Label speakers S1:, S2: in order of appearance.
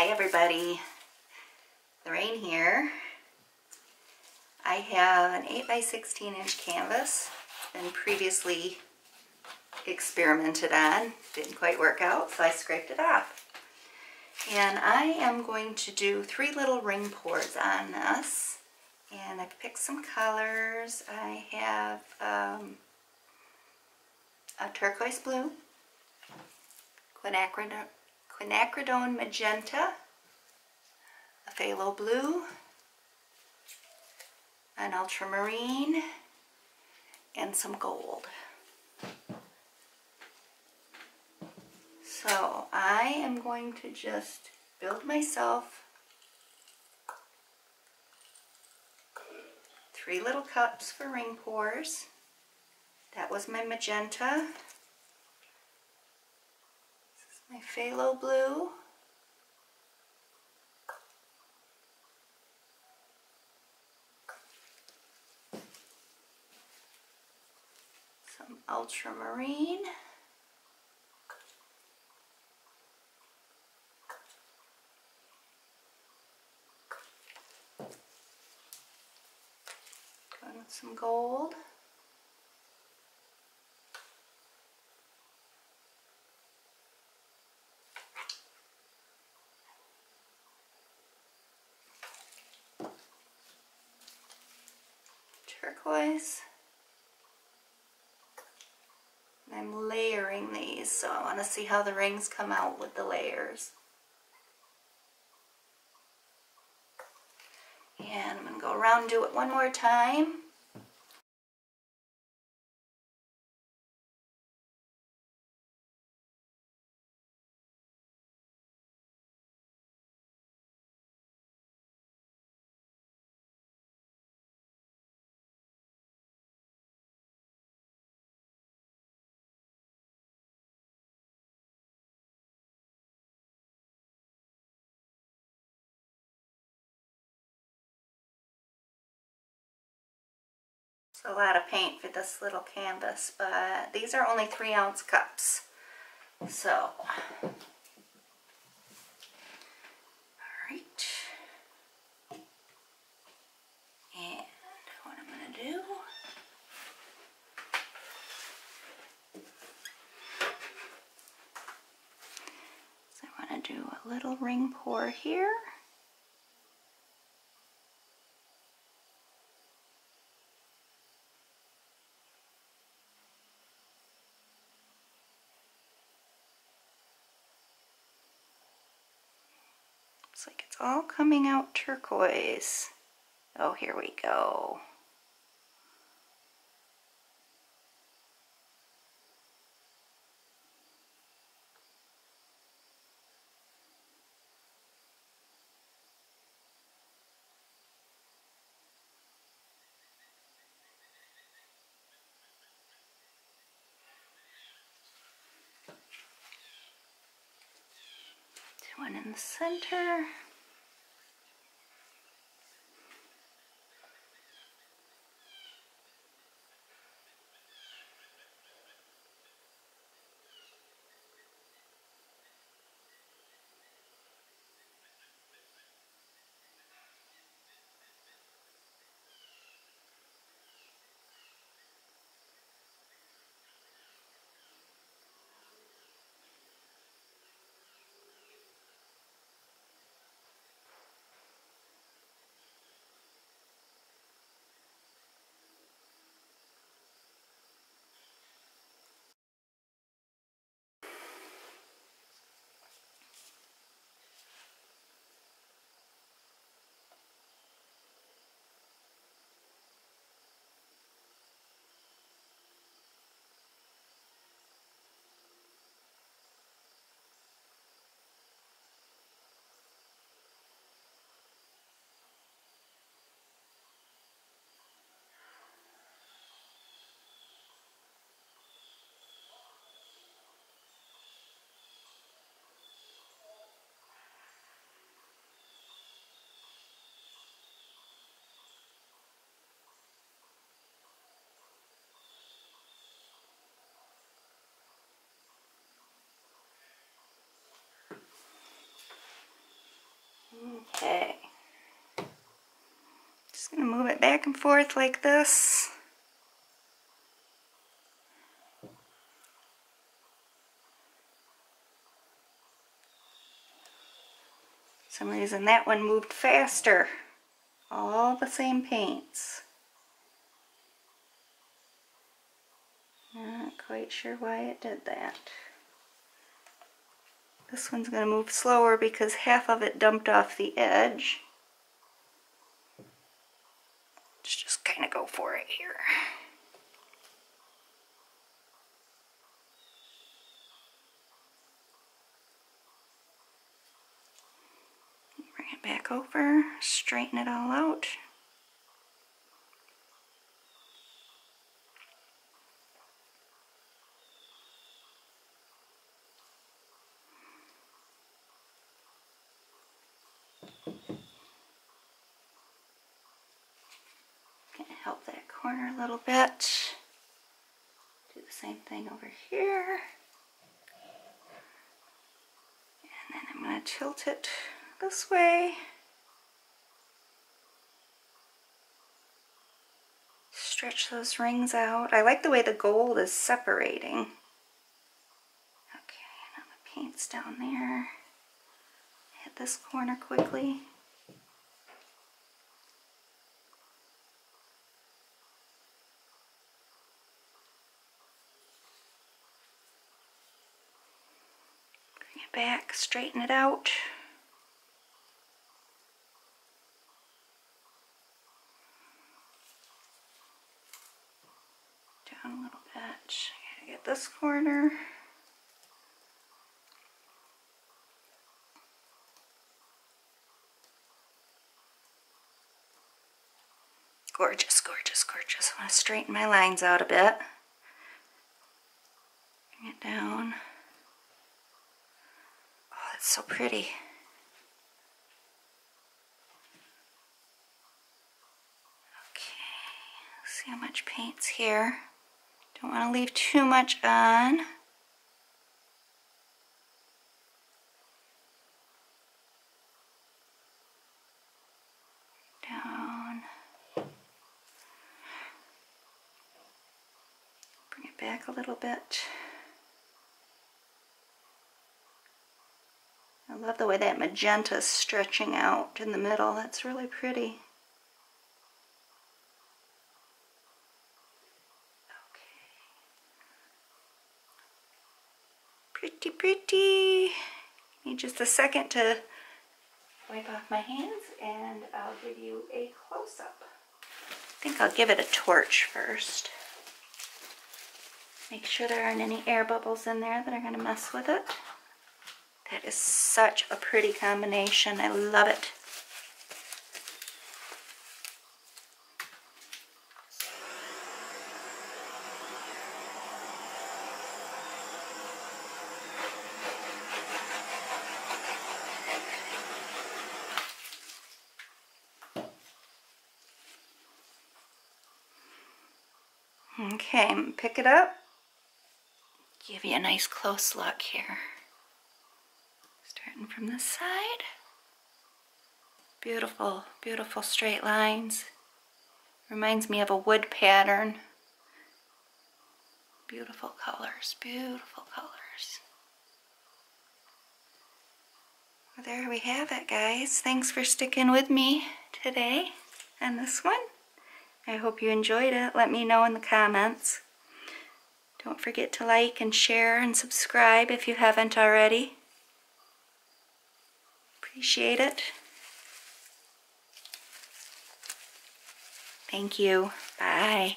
S1: Hi everybody, Lorraine here. I have an 8 by 16 inch canvas, been previously experimented on, didn't quite work out, so I scraped it off. And I am going to do three little ring pours on this. And I've picked some colors. I have um, a turquoise blue, quinacridone, quinacridone magenta, a phthalo blue, an ultramarine, and some gold. So I am going to just build myself three little cups for ring pours. That was my magenta. My phthalo blue. Some ultramarine. Going with some gold. Turquoise. I'm layering these, so I want to see how the rings come out with the layers. And I'm going to go around do it one more time. It's a lot of paint for this little canvas, but these are only three ounce cups. So, all right. And what I'm to do I want to do a little ring pour here. Looks like it's all coming out turquoise. Oh, here we go. One in the center. Back and forth like this. some reason that one moved faster. All the same paints. Not quite sure why it did that. This one's going to move slower because half of it dumped off the edge. Let's just kind of go for it here. Bring it back over, straighten it all out. help that corner a little bit. Do the same thing over here. And then I'm going to tilt it this way. Stretch those rings out. I like the way the gold is separating. Okay, now the paint's down there. Hit this corner quickly. Back, straighten it out. Down a little bit. Gotta get this corner. Gorgeous, gorgeous, gorgeous. I want to straighten my lines out a bit. Bring it down. It's so pretty. Okay, see how much paint's here. Don't want to leave too much on. Down. Bring it back a little bit. I love the way that magenta is stretching out in the middle. That's really pretty. Okay. Pretty, pretty. Need just a second to wipe off my hands and I'll give you a close-up. I think I'll give it a torch first. Make sure there aren't any air bubbles in there that are going to mess with it. That is such a pretty combination. I love it. Okay, pick it up. Give you a nice close look here. Starting from this side. Beautiful, beautiful straight lines. Reminds me of a wood pattern. Beautiful colors, beautiful colors. Well, there we have it, guys. Thanks for sticking with me today on this one. I hope you enjoyed it. Let me know in the comments. Don't forget to like and share and subscribe if you haven't already. Appreciate it. Thank you. Bye.